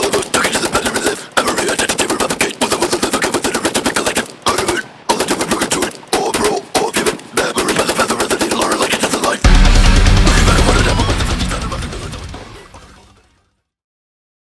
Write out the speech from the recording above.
todo